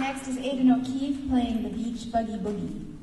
Next is Aidan O'Keefe playing the Beach Buggy Boogie.